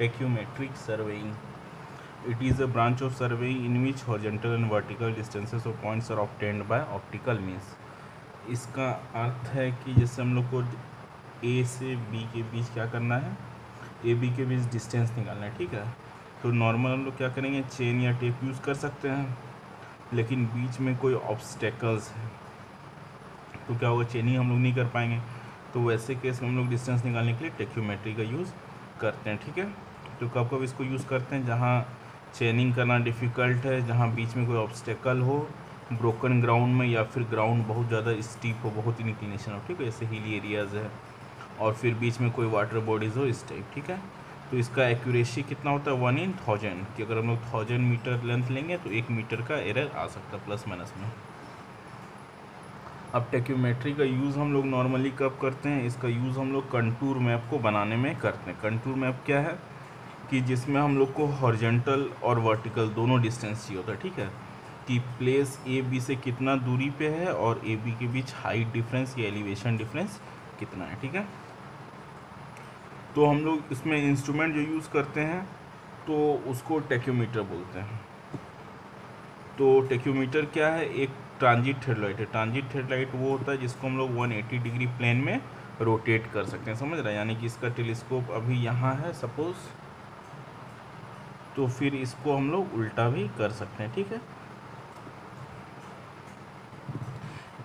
tachymetric surveying it is a branch of surveying in which horizontal and vertical distances of points are obtained by optical means. इसका अर्थ है कि जैसे हम लोग को ए से बी के बीच क्या करना है? ए बी के बीच डिस्टेंस निकालना है, ठीक है? तो नॉर्मल हम लोग क्या करेंगे? चेन या टेप यूज़ कर सकते हैं। लेकिन बीच में कोई ऑब्स्टेकल्स है। तो क्या होगा? चेनिंग हम लोग नहीं कर पाएँगे। तो वैसे केस में हम लोग डिस्टेंस निकालने के लिए टेक्यूमेट्री का यूज़ करते हैं, ठीक है? तो कब कब इसको यूज़ करते हैं, जहाँ चेनिंग करना डिफ़िकल्ट है, जहाँ बीच में कोई ऑब्स्टेकल हो ब्रोकन ग्राउंड में या फिर ग्राउंड बहुत ज़्यादा स्टीप हो, बहुत ही इंक्लिनेशन हो, ठीक है? जैसे हिल एरियाज़ है और फिर बीच में कोई वाटर बॉडीज़ हो, इस टाइप ठीक है? तो इसका एक्यूरेसी कितना होता है? वन इन थाउज़ेंड कि अगर हम लोग थाउज़ेंड मीटर लेंथ लेंगे तो एक मीटर का एरर आ सकता है प्लस माइनस में। अब टेक्यूमेट्री का यूज़ हम लोग नॉर्मली कब करते हैं? इसका यूज़ हम लोग कंटूर मैप को बनाने में करते हैं। कंटूर मैप क्या है? कि जिसमें हम लोग को हॉर्जेंटल और वर्टिकल दोनों डिस्टेंस चाहिए होता है, ठीक है? कि प्लेस ए, बी से कितना दूरी पे है और ए, बी के बीच हाइट डिफरेंस या एलिवेशन डिफरेंस कितना है, ठीक है? तो हम लोग इसमें इंस्ट्रूमेंट जो यूज़ करते हैं तो उसको टेक्योमीटर बोलते हैं। तो टेक्योमीटर क्या है? एक ट्रांजिट हेडलाइट है। ट्रांजिट हेडलाइट वो होता है जिसको हम लोग 180 डिग्री प्लेन में रोटेट कर सकते हैं, समझ रहे हैं? यानी कि इसका टेलीस्कोप अभी यहाँ है, सपोज़। तो फिर इसको हम लोग उल्टा भी कर सकते हैं, ठीक है?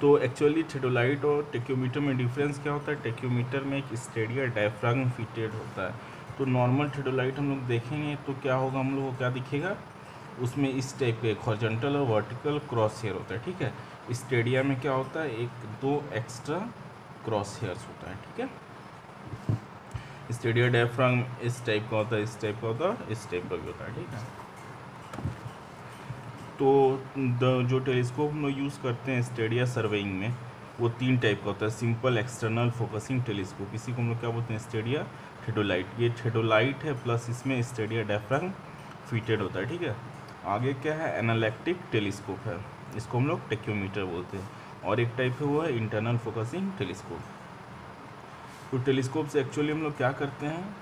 तो एक्चुअली थेडोलाइट और टेक्योमीटर में डिफरेंस क्या होता है? टेक्योमीटर में एक स्टेडिया डायफ्रागम फिटेड होता है। तो नॉर्मल थेडोलाइट हम लोग देखेंगे तो क्या होगा हम लोग को, क्या दिखेगा? उसमें इस टाइप का एक हॉर्जेंटल और वर्टिकल क्रॉस हेयर होता है, ठीक है? स्टेडिया में क्या होता है? एक, दो एक्स्ट्रा क्रॉस हेयर्स होता है, ठीक है? स्टेडिया डायफ्राम इस टाइप का होता है, इस टाइप का होता है, इस टाइप का भी होता है, ठीक है? तो द जो टेलीस्कोप हम लोग यूज़ करते हैं स्टेडिया सर्वेइंग में, वो तीन टाइप का होता है सिंपल एक्सटर्नल फोकसिंग टेलीस्कोप इसी को हम लोग क्या बोलते हैं? स्टेडिया थेडोलाइट ये थेडोलाइट है प्लस इसमें स्टेडिया डायफ्राम फिटेड होता है, ठीक है? आगे क्या है? एनालैक्टिक टेलीस्कोप है। इसको हम लोग टेक्योमीटर बोलते हैं। और एक टाइप है वो है इंटरनल फोकसिंग टेलीस्कोप तो टेलीस्कोप से एक्चुअली हम लोग क्या करते हैं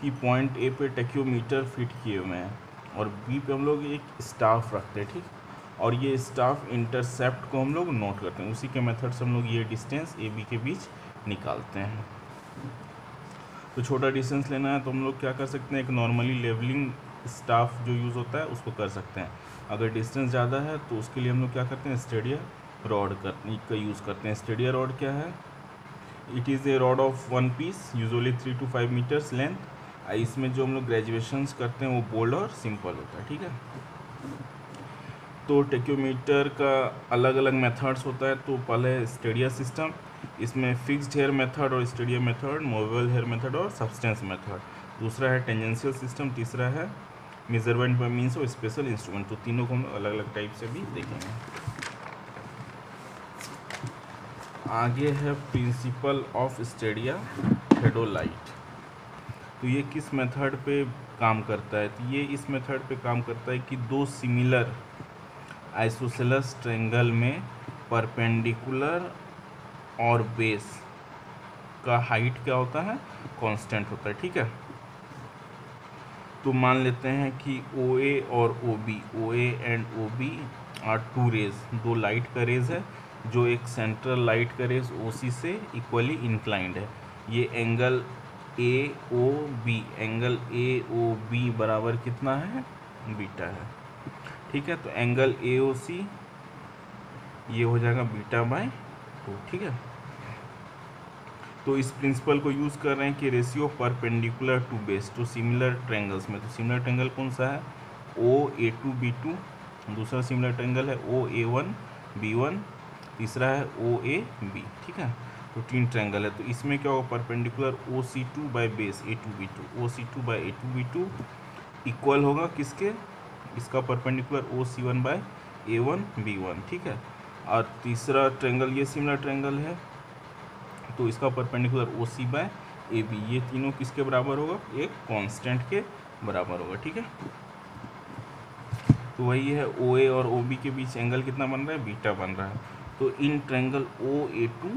कि पॉइंट ए पे टेक्योमीटर फिट किए हुए हैं और बी पे हम लोग एक स्टाफ रखते हैं, ठीक? और ये स्टाफ इंटरसेप्ट को हम लोग नोट करते हैं। उसी के मेथड से हम लोग ये डिस्टेंस ए बी के बीच निकालते हैं। तो छोटा डिस्टेंस लेना है तो हम लोग क्या कर सकते हैं? एक नॉर्मली लेवलिंग स्टाफ जो यूज़ होता है, उसको कर सकते हैं। अगर डिस्टेंस ज़्यादा है तो उसके लिए हम लोग क्या करते हैं स्टेडिया रॉड कर, का यूज़ करते हैं। स्टेडिया रॉड क्या है? It is a rod of one piece usually three two five metres length इसमें जो हम लोग ग्रेजुएशंस करते हैं, वो बोल्ड और सिंपल होता है, ठीक है? तो टेक्योमीटर का अलग अलग मेथड्स होता है तो पहले स्टेडिया सिस्टम इसमें फिक्स्ड हेयर मेथड और stadia method mobile hair method और सब्सटेंस मेथड दूसरा है टेंजेंशियल सिस्टम तीसरा है मेज़रमेंट बाई मीन्स और स्पेशल इंस्ट्रूमेंट तो तीनों को हम अलग अलग टाइप से भी देखेंगे। आगे है प्रिंसिपल ऑफ़ स्टेडिया थेडोलाइट तो ये किस मेथड पे काम करता है? तो ये इस मेथड पे काम करता है कि दो सिमिलर आइसोसेलस ट्रेंगल में परपेंडिकुलर और बेस का हाइट क्या होता है? कांस्टेंट होता है, ठीक है? तो मान लेते हैं कि ओ ए और O B O A and O B are two rays दो लाइट का रेज है, जो एक सेंट्रल लाइट का रेज ओ सी से इक्वली इंक्लाइंड है। ये angle A O B angle A O B बराबर कितना है? बीटा है। ठीक है तो एंगल ए ओ सी ये हो जाएगा बीटा बाय टू ठीक है? तो इस प्रिंसिपल को यूज़ कर रहे हैं कि ratio perpendicular to base to similar triangles में। तो सिमिलर ट्रेंगल कौन सा है? O A two B two दूसरा सिमिलर ट्रेंगल है O A one B one तीसरा है ओ ए बी ठीक है? तो तीन ट्रायंगल है। तो इसमें क्या होगा? Perpendicular O C two by base A two B two O C two by A two B two equal होगा किसके? इसका perpendicular O C one by A one B one ठीक है? और तीसरा ट्रेंगल ये सिमिलर ट्रेंगल है। तो इसका perpendicular O C by A B ये तीनों किसके बराबर होगा? एक कांस्टेंट के बराबर होगा, ठीक है? तो वही है ओ ए और ओ बी के बीच एंगल कितना बन रहा है? बीटा बन रहा है। तो in triangle O A to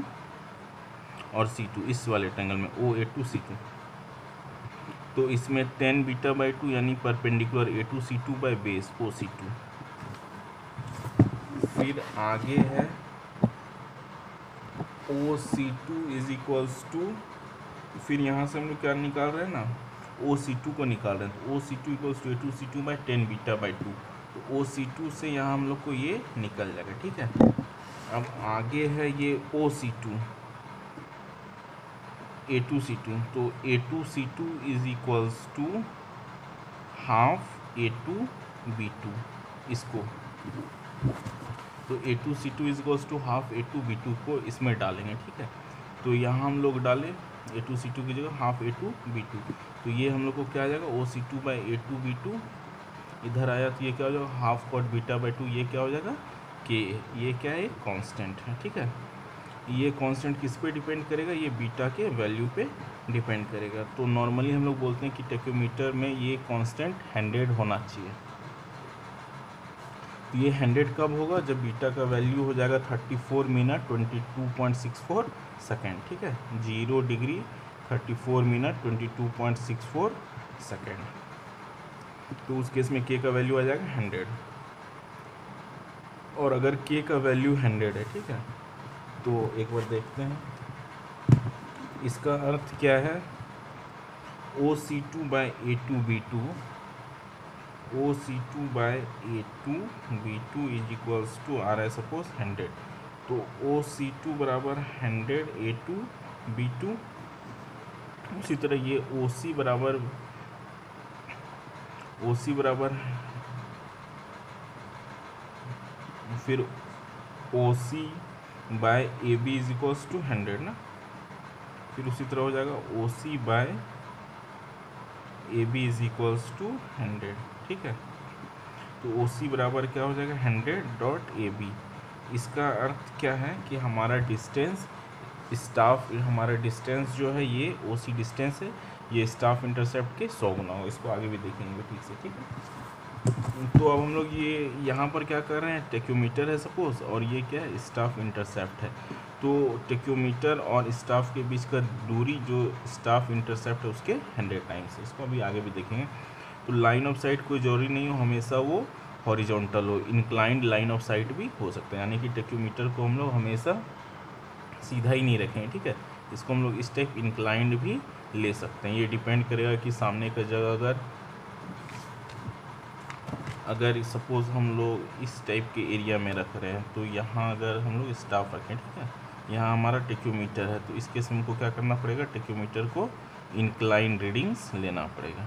और सी टू इस वाले ट्रायंगल में ओ ए टू सी टू तो इसमें टेन बीटा बाई टू यानी perpendicular A two C two by base O C two फिर आगे है O C two is equals to फिर यहाँ से हम लोग क्या निकाल रहे हैं ना? ओ सी टू को निकाल रहे हैं। तो O C two equals to A two C two by tan beta by two तो ओ सी टू से यहाँ हम लोग को ये निकल जाएगा, ठीक है? अब आगे है ये O C two A two C two तो A two C two is equals to half A two B two इसको तो A two C two is equals to half A two B two को इसमें डालेंगे, ठीक है? तो यहाँ हम लोग डालें ए टू सी टू की जगह half A two B two तो ये हम लोग को क्या आ जाएगा? O C two by A two B two इधर आया तो ये क्या हो जाएगा? Half cot beta by two ये क्या हो जाएगा? के ये क्या है? कांस्टेंट है, ठीक है? ये कांस्टेंट किस पे डिपेंड करेगा? ये बीटा के वैल्यू पे डिपेंड करेगा। तो नॉर्मली हम लोग बोलते हैं कि टेक्योमीटर में ये कांस्टेंट हंड्रेड होना चाहिए। तो ये हंड्रेड कब होगा? जब बीटा का वैल्यू हो जाएगा thirty four minute, twenty two point six four second, ठीक है? Zero degree, thirty four minute, twenty two point six four second. तो उस केस में के का वैल्यू आ जाएगा हंड्रेड। और अगर के का वैल्यू हंड्रेड है, ठीक है? तो एक बार देखते हैं। इसका अर्थ क्या है? O C two by A two B two O C two by A two B two is equals to R I suppose hundred तो ओ सी टू बराबर hundred A two B two उसी तरह ये O C बराबर ओ C बराबर, फिर O C by A B is equals to hundred ना? फिर उसी तरह हो जाएगा O C by A B is equals to hundred ठीक है? तो ओ सी बराबर क्या हो जाएगा? हंड्रेड डॉट ए बी इसका अर्थ क्या है कि हमारा डिस्टेंस स्टाफ हमारा डिस्टेंस जो है, ये ओ सी डिस्टेंस है। ये स्टाफ इंटरसेप्ट के सौ गुना हो इसको आगे भी देखेंगे ठीक से, ठीक है? तो अब हम लोग ये, यहाँ पर क्या कर रहे हैं? टेक्योमीटर है सपोज़ और ये क्या है? स्टाफ इंटरसेप्ट है। तो टेक्योमीटर और स्टाफ के बीच का दूरी जो स्टाफ इंटरसेप्ट है, उसके हंड्रेड टाइम्स इसको अभी आगे भी देखेंगे। तो लाइन ऑफ़ साइट कोई ज़रूरी नहीं हो, हमेशा वो हॉरिजॉन्टल हो इंक्लाइंड लाइन ऑफ़ साइट भी हो सकता है। यानी कि टेक्योमीटर को हम लोग हमेशा सीधा ही नहीं रखें, ठीक है? इसको हम लोग इस टाइप इंक्लाइंड भी ले सकते हैं। ये डिपेंड करेगा कि सामने का जगह अगर अगर सपोज़ हम लोग इस टाइप के एरिया में रख रहे हैं तो यहाँ अगर हम लोग स्टाफ रखें, ठीक है? यहाँ हमारा टेक्योमीटर है तो इस केस में हमको क्या करना पड़ेगा? टेक्योमीटर को इंक्लाइन रीडिंग्स लेना पड़ेगा।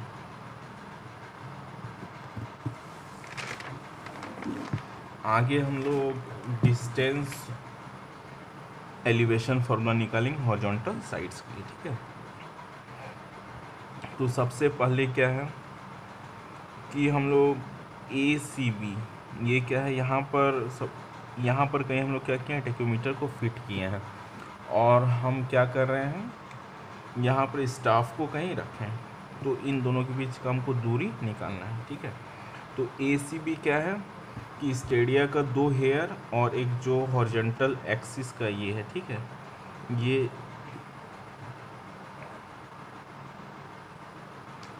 आगे हम लोग डिस्टेंस एलिवेशन फॉर्मूला निकालेंगे हॉरिजॉन्टल साइड्स के लिए, ठीक है? तो सबसे पहले क्या है कि हम लोग ए सी बी ये क्या है? यहाँ पर सब, यहाँ पर कहीं हम लोग क्या किए हैं? टेक्योमीटर को फिट किए हैं। और हम क्या कर रहे हैं? यहाँ पर स्टाफ को कहीं रखें। तो इन दोनों के बीच का हमको दूरी निकालना है, ठीक है? तो ए सी बी क्या है? कि स्टेडिया का दो हेयर और एक जो हॉर्जेंटल एक्सिस का ये है, ठीक है? ये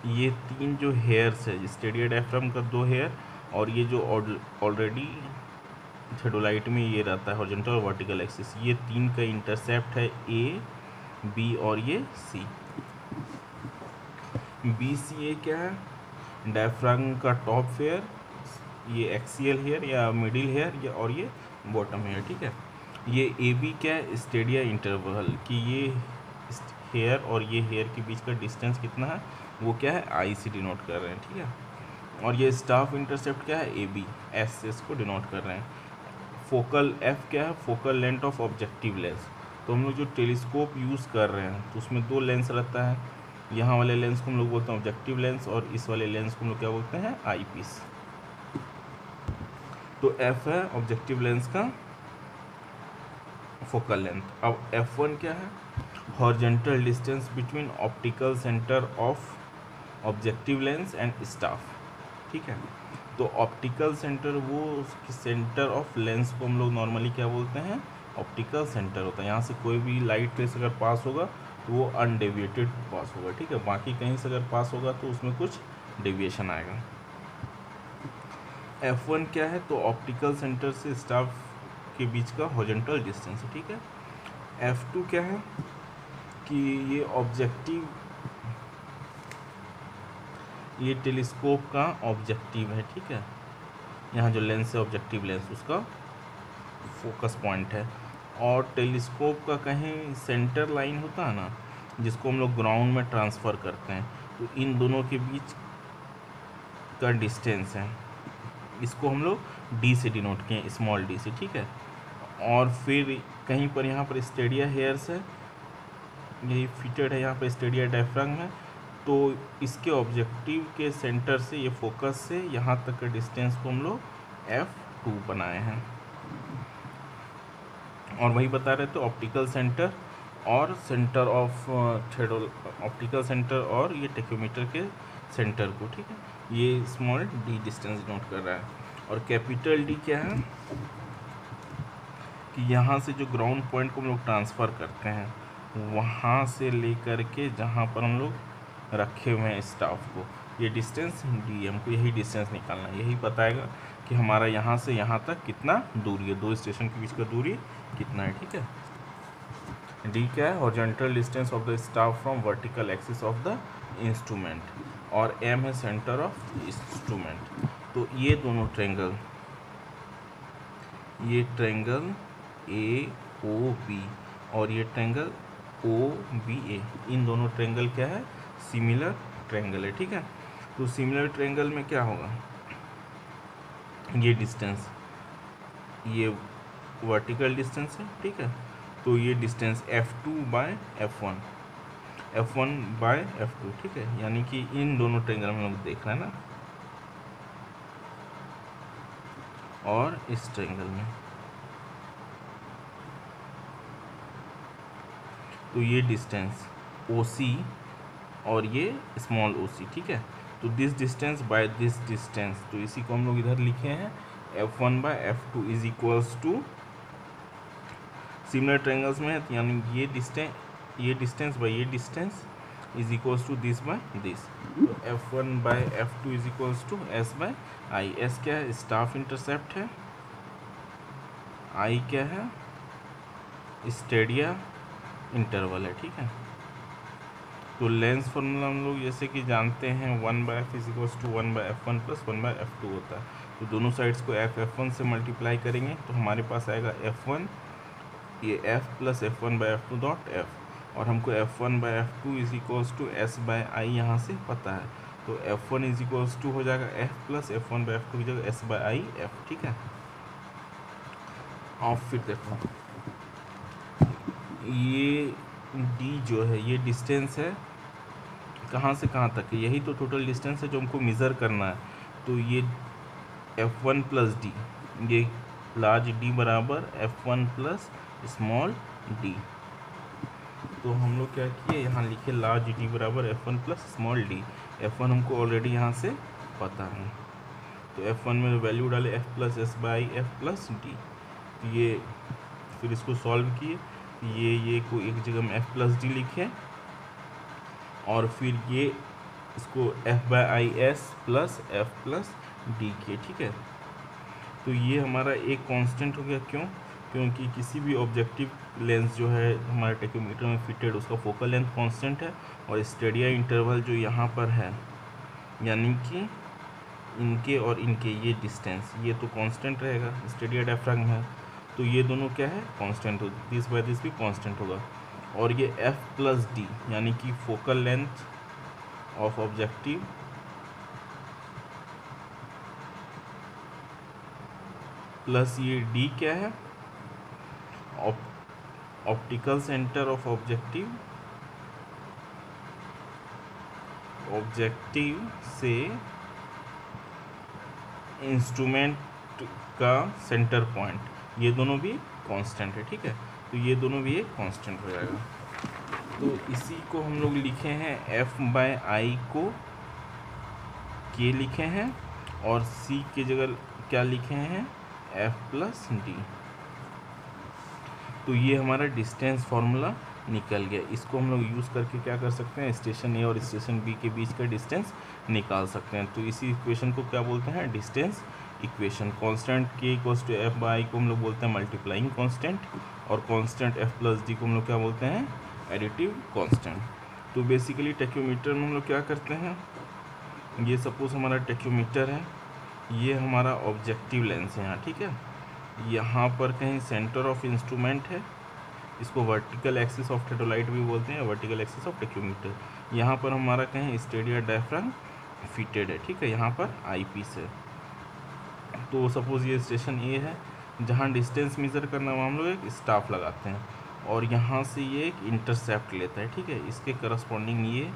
ये तीन जो हेयर्स है स्टेडिया डायफ्राम का दो हेयर और ये जो ऑलरेडी थेडोलाइट में ये रहता है हॉर्जेंटल और वर्टिकल एक्सिस, ये तीन का इंटरसेप्ट है ए बी और ये सी बी सी ए क्या है? डायफ्राम का टॉप फेयर ये एक्सीएल हेयर या मिडिल हेयर या और ये बॉटम हेयर ठीक है? ये ए बी क्या है? स्टेडिया इंटरवल कि ये हेयर और ये हेयर के बीच का डिस्टेंस कितना है? वो क्या है? आई से डिनोट कर रहे हैं, ठीक है? और ये स्टाफ इंटरसेप्ट क्या है? ए बी एस से इसको डिनोट कर रहे हैं। फोकल एफ़ क्या है? Focal length of objective lens तो हम लोग जो टेलीस्कोप यूज़ कर रहे हैं तो उसमें दो लेंस रहता है। यहाँ वाले लेंस को हम लोग बोलते हैं ऑब्जेक्टिव लेंस और इस वाले लेंस को हम लोग क्या बोलते हैं? आई पीस तो एफ़ है ऑब्जेक्टिव लेंस का फोकल लेंथ अब एफ़ वन क्या है? Horizontal distance between optical centre of objective lens and staff ठीक है? तो ऑप्टिकल सेंटर वो सेंटर ऑफ़ लेंस को हम लोग नॉर्मली क्या बोलते हैं? ऑप्टिकल सेंटर होता है। यहाँ से कोई भी लाइट रेस अगर पास होगा तो वो अनडेविएटेड पास होगा। ठीक है? बाकी कहीं से अगर पास होगा तो उसमें कुछ डेविएशन आएगा। एफ़ वन क्या है तो ऑप्टिकल सेंटर से स्टाफ के बीच का हॉरिजॉन्टल डिस्टेंस है, ठीक है? एफ़ टू क्या है, कि ये ऑब्जेक्टिव ये टेलीस्कोप का ऑब्जेक्टिव है, ठीक है? यहाँ जो लेंस है ऑब्जेक्टिव लेंस उसका फोकस पॉइंट है। और टेलीस्कोप का कहीं सेंटर लाइन होता है ना, जिसको हम लोग ग्राउंड में ट्रांसफ़र करते हैं तो इन दोनों के बीच का डिस्टेंस है। इसको हम लोग डी से डिनोट किए स्मॉल डी से, ठीक है? और फिर कहीं पर यहाँ पर स्टेडिया हेयर्स है, यही फिटेड है, यहाँ पर स्टेडिया डायफ्राम है तो इसके ऑब्जेक्टिव के सेंटर से, ये फोकस से, यहाँ तक के डिस्टेंस को हम लोग एफ़ टू बनाए हैं। और वही बता रहे थे ऑप्टिकल सेंटर और centre of theodolite optical centre और ये टेक्योमीटर के सेंटर को, ठीक है? ये स्मॉल डी डिस्टेंस नोट कर रहा है। और कैपिटल डी क्या है? कि यहाँ से जो ग्राउंड पॉइंट को हम लोग ट्रांसफ़र करते हैं, वहाँ से लेकर के जहाँ पर हम लोग रखे हुए हैं स्टाफ को। ये डिस्टेंस डी हमको यही डिस्टेंस निकालना है। यही बताएगा कि हमारा यहाँ से यहाँ तक कितना दूरी है। दो स्टेशन के बीच का दूरी कितना है, ठीक है? डी क्या है? Horizontal distance of the staff from vertical axis of the instrument और एम है सेंटर ऑफ़ इंस्ट्रूमेंट तो ये दोनों ट्रेंगल ये ट्रेंगल ए ओ बी और ये ट्रेंगल ओ बी ए इन दोनों ट्रेंगल क्या है? सिमिलर ट्रेंगल है, ठीक है? तो सिमिलर ट्रेंगल में क्या होगा? ये डिस्टेंस ये वर्टिकल डिस्टेंस है, ठीक है? तो ये distance F two by F one F one by F two ठीक है? यानी कि इन दोनों ट्रेंगल में लोग देख रहे हैं ना? और इस ट्रेंगल में। तो ये डिस्टेंस ओ सी और ये स्मॉल ओ सी ठीक है? तो this distance by this distance तो इसी को हम लोग इधर लिखे हैं। F one by F two is equals to similar triangles में है तो यानी ये डिस्टेंस ये डिस्टेंस बाई ये distance is equals to this by this तो F one by F two is equals to S by I S क्या है? स्टाफ इंटरसेप्ट है. आई क्या है? स्टेडिया इंटरवल है, ठीक है? तो लेंस फॉर्मूला हम लोग जैसे कि जानते हैं one by F is equals to one by F one plus one by F two होता है। तो दोनों साइड्स को एफ़ एफ़ वन से मल्टीप्लाई करेंगे तो हमारे पास आएगा एफ़ वन ये F plus F one by F two dot F और हमको F one by F two is equals to S by I यहाँ से पता है। तो F one is equals to हो जाएगा F plus F one by F two हो जाएगा एस बाई आई एफ़ ठीक है? और फिर देखो। ये डी जो है, ये डिस्टेंस है कहाँ से कहाँ तक है? यही तो टोटल डिस्टेंस है जो हमको मेज़र करना है। तो ये एफ़ वन प्लस डी ये लार्ज डी बराबर F one plus small D तो हम लोग क्या किए? यहाँ लिखे लार्ज डी बराबर F one plus small D F one हमको ऑलरेडी यहाँ से पता है। तो एफ़ वन में वैल्यू डाले F plus S by F plus D तो ये फिर इसको सॉल्व किए। ये ये को एक जगह में एफ़ प्लस डी लिखे। और फिर ये इसको F by I S plus F plus D के ठीक है? तो ये हमारा एक कांस्टेंट हो गया क्यों? क्योंकि किसी भी ऑब्जेक्टिव लेंस जो है हमारे टेकोमीटर में फिटेड उसका फोकल लेंथ कांस्टेंट है और स्टेडिया इंटरवल जो यहाँ पर है, यानी कि इनके और इनके ये डिस्टेंस ये तो कांस्टेंट रहेगा स्टेडिया डायफ्राम है तो ये दोनों क्या है? कांस्टेंट हो दिस बाय दिस भी कांस्टेंट होगा। और ये एफ़ प्लस डी यानी कि focal length of objective plus ये डी क्या है? Optical centre of objective objective से इंस्ट्रूमेंट का सेंटर पॉइंट ये दोनों भी कांस्टेंट है, ठीक है? तो ये दोनों भी एक कांस्टेंट हो जाएगा। तो इसी को हम लोग लिखे हैं एफ़ बाय आई को के लिखे हैं और सी के जगह क्या लिखे हैं? एफ़ प्लस डी तो ये हमारा डिस्टेंस फार्मूला निकल गया। इसको हम लोग यूज़ करके क्या कर सकते हैं? स्टेशन ए और स्टेशन बी के बीच का डिस्टेंस निकाल सकते हैं। तो इसी इक्वेशन को क्या बोलते हैं? Distance equation constant K equals to F by को हम लोग बोलते हैं मल्टीप्लाइंग कांस्टेंट और कांस्टेंट एफ़ प्लस डी को हम लोग क्या बोलते हैं? एडिटिव कांस्टेंट तो बेसिकली टेक्योमीटर में हम लोग क्या करते हैं? ये सपोज़ हमारा टेक्योमीटर है। ये हमारा ऑब्जेक्टिव लेंस है यहाँ, ठीक है? यहाँ पर कहीं सेंटर ऑफ़ इंस्ट्रूमेंट है। इसको वर्टिकल एक्सिस ऑफ़ टेटोलाइट भी बोलते हैं वर्टिकल एक्सिस ऑफ़ टेक्यूमीटर यहाँ पर हमारा कहीं स्टेडिया डायफ्राम फिटेड है, ठीक है? यहाँ पर आई पीस है। तो सपोज़ ये स्टेशन ए है, जहाँ डिस्टेंस मेज़र करना वहाँ हम लोग एक स्टाफ लगाते हैं। और यहाँ से ये एक इंटरसेप्ट लेता है, ठीक है? इसके करस्पॉन्डिंग ये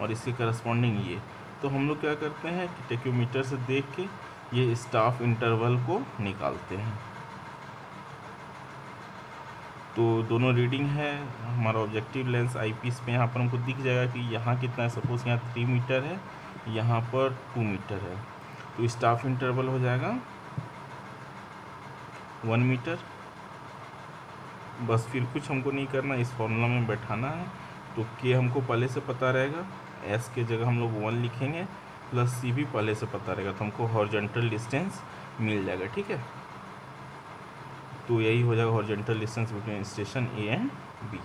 और इसके करस्पॉन्डिंग ये। तो हम लोग क्या करते हैं कि टेक्योमीटर से देख के ये स्टाफ इंटरवल को निकालते हैं। तो दोनों रीडिंग है। हमारा ऑब्जेक्टिव लेंस आई पीस पे यहाँ पर हमको दिख जाएगा कि यहाँ कितना है। सपोज़ यहाँ थ्री मीटर है, यहाँ पर टू मीटर है। तो स्टाफ इंटरवल हो जाएगा वन मीटर। बस फिर कुछ हमको नहीं करना, इस फॉर्मूला में बैठाना है। तो के हमको पहले से पता रहेगा। एस के जगह हम लोग वन लिखेंगे प्लस सी भी पहले से पता रहेगा। तो हमको हॉर्जेंटल डिस्टेंस मिल जाएगा, ठीक है? तो यही हो जाएगा horizontal distance between station A and B